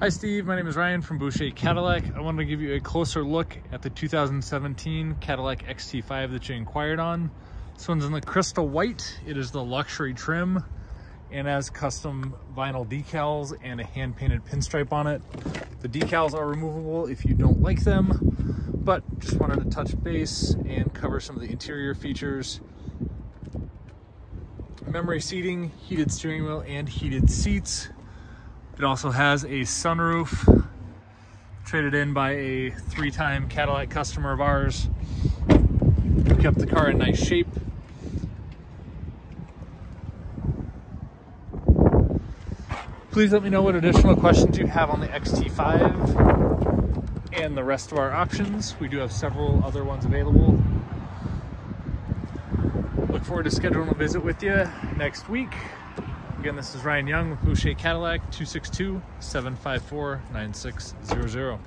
Hi Steve, my name is Ryan from Boucher Cadillac. I wanted to give you a closer look at the 2017 Cadillac XT5 that you inquired on. This one's in the crystal white. It is the luxury trim and has custom vinyl decals and a hand-painted pinstripe on it. The decals are removable if you don't like them, but just wanted to touch base and cover some of the interior features. Memory seating, heated steering wheel, and heated seats. It also has a sunroof traded in by a three-time Cadillac customer of ours. Kept the car in nice shape. Please let me know what additional questions you have on the XT5 and the rest of our options. We do have several other ones available. Look forward to scheduling a visit with you next week. Again, this is Ryan Young with Boucher Cadillac, 262 754 9600.